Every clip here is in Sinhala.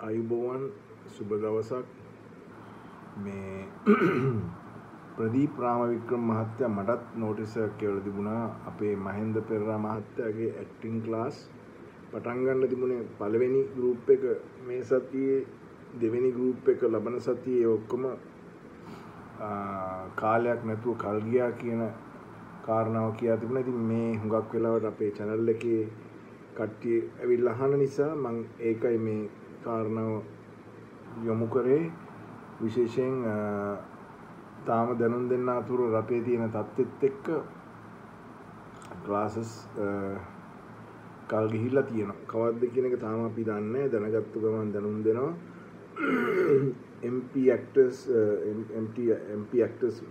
අයිබෝවන් සුබ දවසක්. මේ ප්‍රදීප රාමවික්‍රම මහත්තය මටත් නෝටිසයක් කියවල තිබුණා. අපේ මහින්ද පෙරරා මහත්තයාගේ ඇක්ටිං ක්ලාස් පටන්ගන්න තිබුණේ පළවෙනි ගරුප් එක. මේ සතියේ දෙවෙනි ගරුප් එක ලබන සතියේ ඔක්කොම කාලයක් නැතුව කල්ගියා කියන කාරණාව කියා තිබුණ. ඉතින් මේ හුඟක් වෙලාවට අපේ චැනල් එකේ කට්ටිය ඇවිල් අහන නිසා මං ඒකයි මේ කාරණාව යොමු කරේ. විශේෂයෙන් තාම දැනුම් දෙන්න අතුරු රටේ තියෙන තත්ත්වෙත් එක්ක ක්ලාසස් කල් ගිහිල්ලා තියෙනවා. කවද්ද කියන එක තාම අපි දන්නේ දැනගත්තු ගමන් දැනුම් දෙනවා. MP actors MT MP actors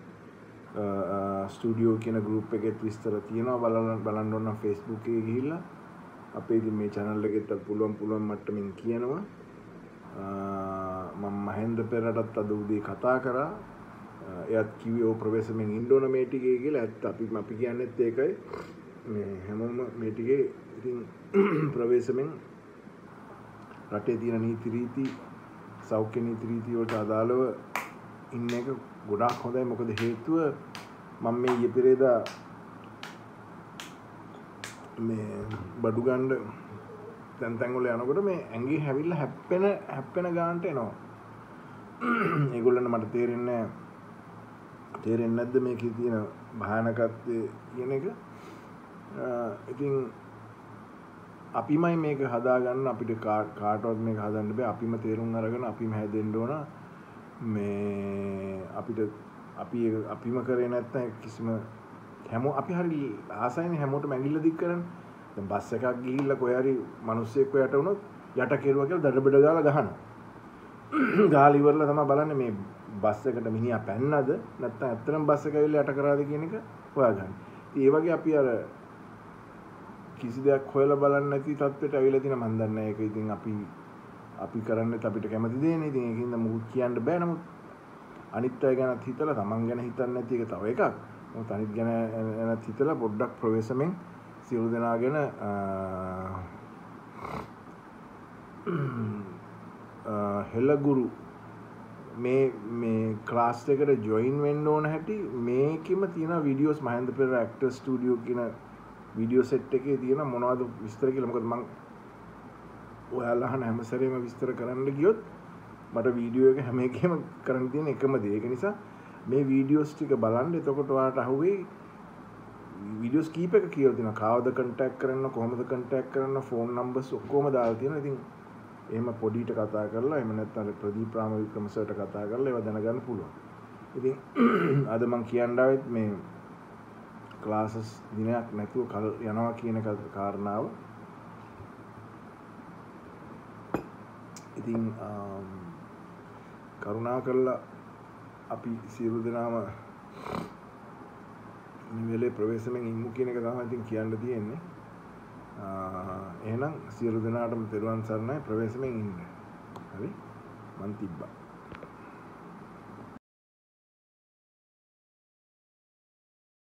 studio කියන ගරුප් එකෙත් විස්තර තියෙනවා. බලන්න බලන්න ඔන්න ෆෙස්බුක් එකේ ගිහිල්ලා. අපේ ඉතින් මේ channel එකෙත් පුළුවන් පුළුවන් මට්ටමින් කියනවා. මම මහෙන්ද පෙරටත් අද උදේ කතා කරා. එයත් කිව්වේ ඕ ප්‍රවේශමෙන් ඉන්න ඕන මේ ටිකේ කියලා. ඇත්ත අපි අපි කියන්නෙත් ඒකයි. මේ හැමෝම මේ ටිකේ ඉතින් ප්‍රවේශමෙන් රටේ තියෙන නීති රීති සෞඛ්‍ය නීති රීති වලට අදාළව ඉන්න එක ගොඩාක් හොඳයි. මොකද හේතුව මම මේ ඊයේ පෙරේදා මේ බඩු ගණ්ඩ තැන්තැන්ගොල යනකොට මේ ඇගේ හැවිල්ල හැප්පෙන හැප්පෙන ගාන්ට එනවා. ඒගොල්ලන්න මට තේරෙන්න තේරෙන් නැද්ද මේක තියෙන භානකත්වය කියන එක? ඉතින් අපිමයි මේක හදාගන්න අපිට කාටවත් මේක හදන්න බෑ. අපිම තේරුම් අරගෙන අපිම හැදෙන්න ඕන. මේ අපිට අපි අපිම කරේ නැත්නම් කිසිම හැමෝ අපි හරි ආසයින හැමෝට මැගිල්ල දික් කරන්න බස් එකක් ගිහිල්ල කොයරි මනුස්සෙක් යට වුණොත් යට කෙරුව කියලා දඩබඩ ගාලා ගහන ගාලා ඉවරලා තමයි බලන්නේ මේ බස් එකට මිනිහා පැන්නද නැත්නම් ඇත්තටම බස් එක ඇවිල්ලා යට කරාද කියන එක හොයාගන්න. ඒ වගේ අපි අර කිසි දෙයක් හොයලා බලන්නේ නැති තත්ත්වයට ඇවිල්ලා තියෙන මන් දන්නේ ඒක ඉතින් අපි අපි කරන්නේ අපිට කැමති දේනේ. ඉතින් ඒකින්ද මුකුත් කියන්න බෑ. නමුත් අනිත් අය ගැනත් හිතලා තමන් ගැන හිතන්නේ නැති එක තව එකක්. මොකද අනිත් ගැන ගැනත් හිතලා පොඩ්ඩක් ප්‍රවේශමෙන් සියලු දෙනා ගැන හෙළගුරු මේ මේ ක්ලාස් එකට ජොයින් වෙන්න ඕන හැටි මේකෙම තියෙන videos Mahinda Perera actor studio කියන වීඩියෝ සෙට් එකේ තියෙන මොනවද විස්තර කියලා මොකද මම ඔයාලා අහන හැම සැරේම විස්තර කරන්න ගියොත් මට වීඩියෝ එක හැම එකෙම කරන්න තියෙන එකම දේ. ඒක නිසා මේ වීඩියෝස් ටික බලන්න එතකොට ඔයාලට අහුවේ වීඩියෝස් කීප එක කියලා තියෙනවා. කාවද කන්ටැක්ට් කරන්න, කොහොමද කන්ටැක්ට් කරන්න, ෆෝන් නම්බර්ස් ඔක්කොම දාලා තියෙනවා. ඉතින් එහෙම පොඩිට කතා කරලා එහෙම නැත්නම් ප්‍රදීප් රාමවික්‍රම සර්ට කතා කරලා ඒවා දැනගන්න පුළුවන්. ඉතින් අද මම කියන්න ආවෙත් මේ ක්ලාසස් දිනයක් නැතුව කල් යනවා කියන කාරණාව. ඉතින් කරුණා කරලා අපි සියලු දෙනාම නිවෙලේ ප්‍රවේශමෙන් ඉමු කියන එක තමයි ඉතින් කියන්න තියෙන්නේ. එහෙනම් සියලු දෙනාටම තෙරුවන් සරණයි ප්‍රවේශමෙන් ඉන්න. හරි? මන් තිබ්බා.